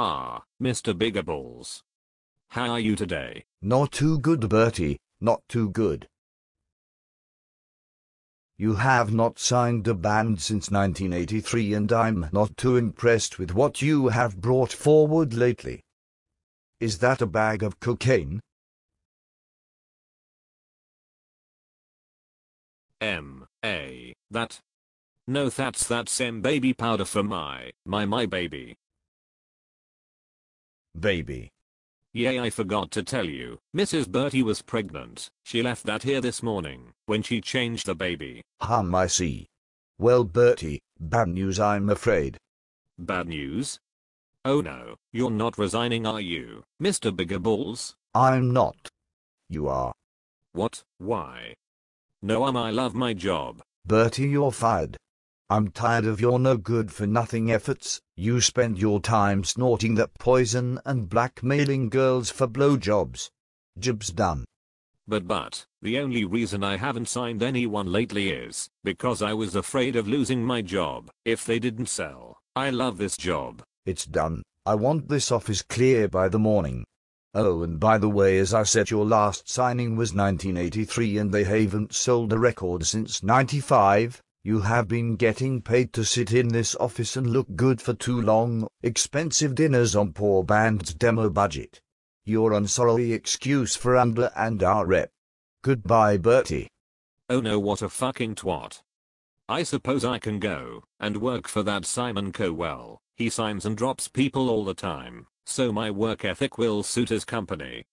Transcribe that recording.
Ah, Mr. Bigger Balls. How are you today? Not too good, Bertie, not too good. You have not signed a band since 1983 and I'm not too impressed with what you have brought forward lately. Is that a bag of cocaine? M. A. That. No that's that's M baby powder for my, my my baby. Baby. Yay I forgot to tell you, Mrs. Bertie was pregnant. She left that here this morning, when she changed the baby. Hum I see. Well Bertie, bad news I'm afraid. Bad news? Oh no, you're not resigning are you, Mr. Bigger Balls? I'm not. You are. What, why? No um I love my job. Bertie you're fired. I'm tired of your no good for nothing efforts. You spend your time snorting that poison and blackmailing girls for blowjobs. Job's done. But but, the only reason I haven't signed anyone lately is because I was afraid of losing my job if they didn't sell. I love this job. It's done. I want this office clear by the morning. Oh, and by the way, as I said, your last signing was 1983 and they haven't sold a record since 95. You have been getting paid to sit in this office and look good for too long, expensive dinners on poor band's demo budget. Your unsorry excuse for under and our rep. Goodbye, Bertie. Oh no what a fucking twat. I suppose I can go and work for that Simon Cowell. He signs and drops people all the time, so my work ethic will suit his company.